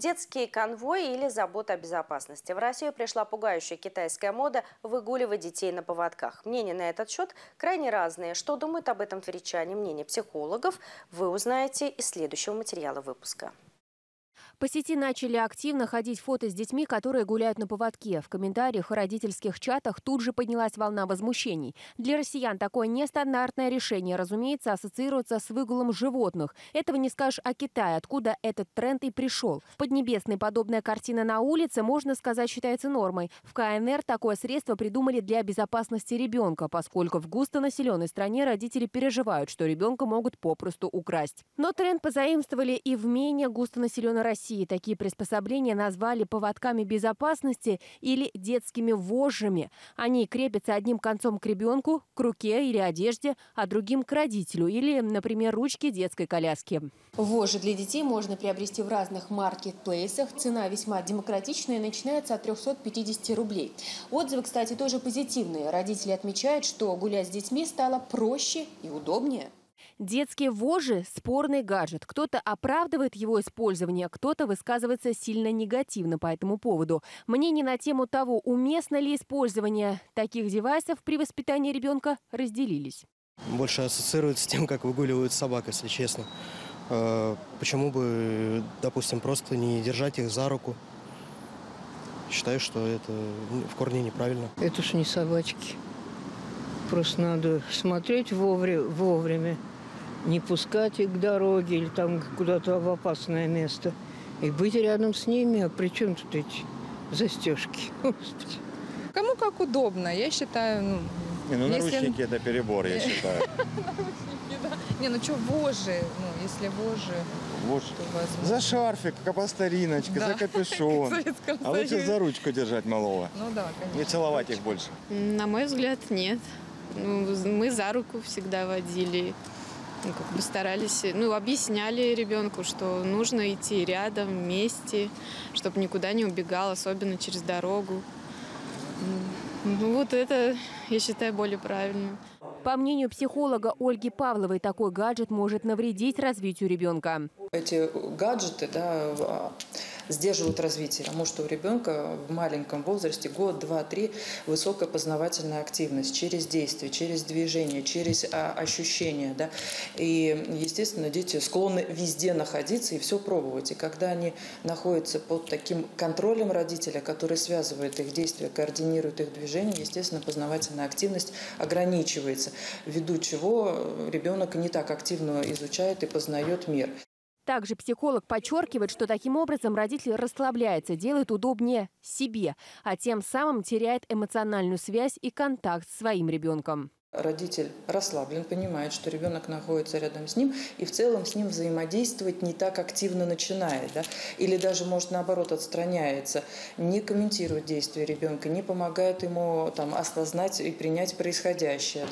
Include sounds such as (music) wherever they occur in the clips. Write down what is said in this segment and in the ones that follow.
Детские конвои или забота о безопасности. В Россию пришла пугающая китайская мода выгуливать детей на поводках. Мнения на этот счет крайне разные. Что думают об этом тверичане, мнение психологов, вы узнаете из следующего материала выпуска. По сети начали активно ходить фото с детьми, которые гуляют на поводке. В комментариях и родительских чатах тут же поднялась волна возмущений. Для россиян такое нестандартное решение, разумеется, ассоциируется с выгулом животных. Этого не скажешь о Китае, откуда этот тренд и пришел. В Поднебесной подобная картина на улице, можно сказать, считается нормой. В КНР такое средство придумали для безопасности ребенка, поскольку в густонаселенной стране родители переживают, что ребенка могут попросту украсть. Но тренд позаимствовали и в менее густонаселенной России. России такие приспособления назвали поводками безопасности или детскими вожжами. Они крепятся одним концом к ребенку, к руке или одежде, а другим к родителю или, например, ручке детской коляски. Вожжи для детей можно приобрести в разных маркетплейсах. Цена весьма демократичная начинается от 350 рублей. Отзывы, кстати, тоже позитивные. Родители отмечают, что гулять с детьми стало проще и удобнее. Детские вожжи – спорный гаджет. Кто-то оправдывает его использование, кто-то высказывается сильно негативно по этому поводу. Мнения на тему того, уместно ли использование таких девайсов при воспитании ребенка, разделились. Больше ассоциируется с тем, как выгуливают собак, если честно. Э, почему бы, допустим, просто не держать их за руку? Считаю, что это в корне неправильно. Это ж не собачки. Просто надо смотреть вовремя не пускать их к дороге или там куда-то в опасное место. И быть рядом с ними, а при чем тут эти застежки? (laughs) Господи. Кому как удобно, я считаю, ну... Не, ну если... наручники это перебор, я (laughs) считаю. Не, ну что, вожжи, ну, если вожжи, Вож... За шарфик, по стариночке, за (laughs) капюшон. А лучше за ручку держать малого. Ну да, конечно. И целовать их больше. На мой взгляд, нет. Ну, мы за руку всегда водили ну, как бы старались, ну, объясняли ребенку, что нужно идти рядом, вместе, чтобы никуда не убегал, особенно через дорогу. Ну, вот это, я считаю, более правильно. По мнению психолога Ольги Павловой, такой гаджет может навредить развитию ребенка. Эти гаджеты, да, сдерживают развитие, потому что у ребенка в маленьком возрасте, год, два, три, высокая познавательная активность через действие, через движение, через а, ощущения. Да? И, естественно, дети склонны везде находиться и все пробовать. И когда они находятся под таким контролем родителя, который связывает их действия, координирует их движение, естественно, познавательная активность ограничивается, ввиду чего ребенок не так активно изучает и познает мир. Также психолог подчеркивает, что таким образом родитель расслабляется, делает удобнее себе, а тем самым теряет эмоциональную связь и контакт с своим ребенком. Родитель расслаблен, понимает, что ребенок находится рядом с ним и в целом с ним взаимодействовать не так активно начинает. Да? Или даже, может, наоборот, отстраняется, не комментирует действия ребенка, не помогает ему там, осознать и принять происходящее.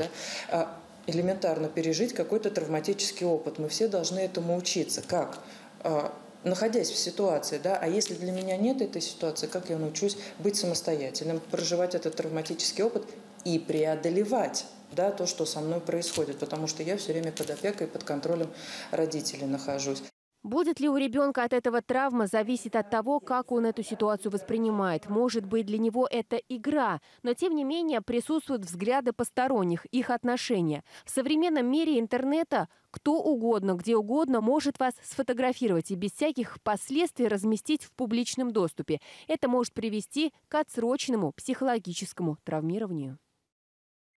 Да? Элементарно пережить какой-то травматический опыт. Мы все должны этому учиться. Как? А, находясь в ситуации, да, а если для меня нет этой ситуации, как я научусь быть самостоятельным, проживать этот травматический опыт и преодолевать да, то, что со мной происходит, потому что я все время под опекой, под контролем родителей нахожусь. Будет ли у ребенка от этого травма, зависит от того, как он эту ситуацию воспринимает. Может быть, для него это игра, но тем не менее присутствуют взгляды посторонних, их отношения. В современном мире интернета кто угодно, где угодно может вас сфотографировать и без всяких последствий разместить в публичном доступе. Это может привести к отсроченному психологическому травмированию.